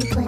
preparation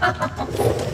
Ha ha ha!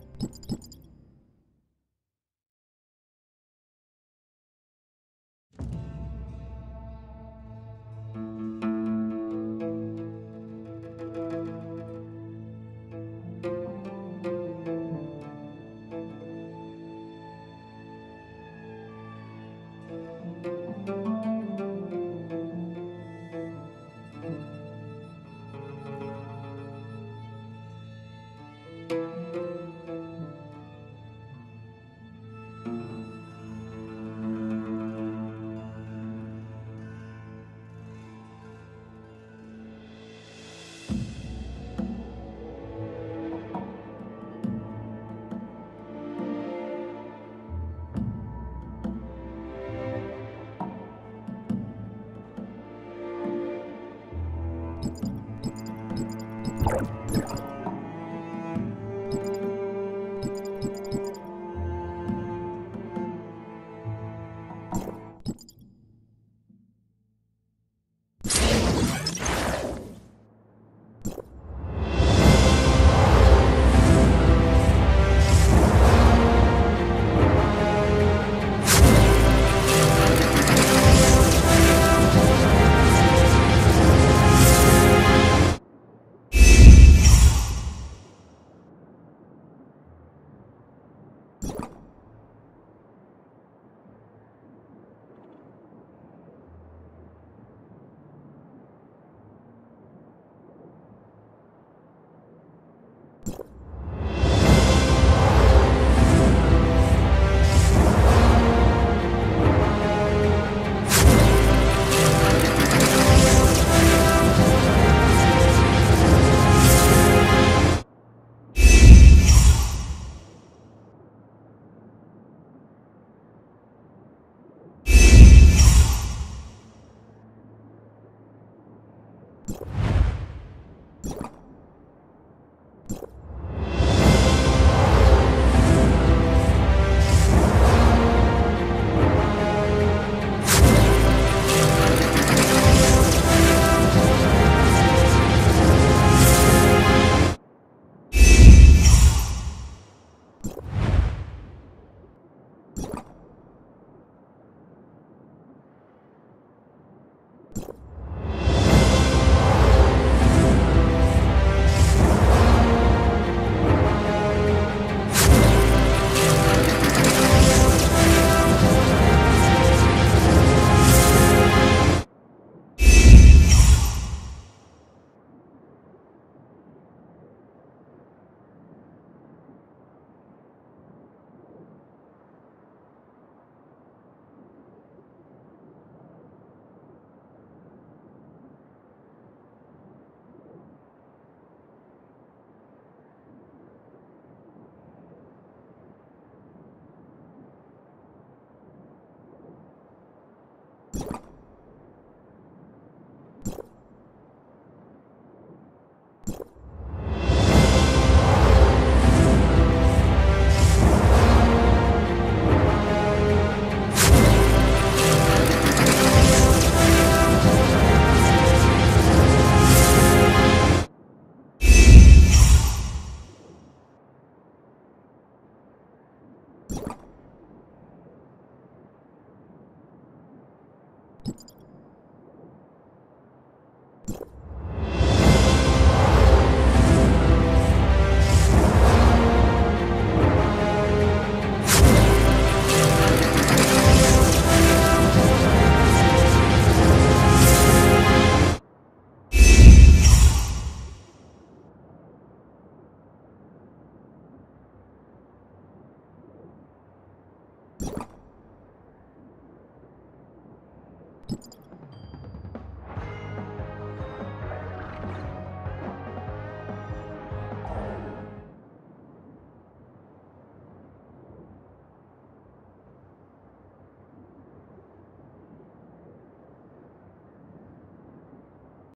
you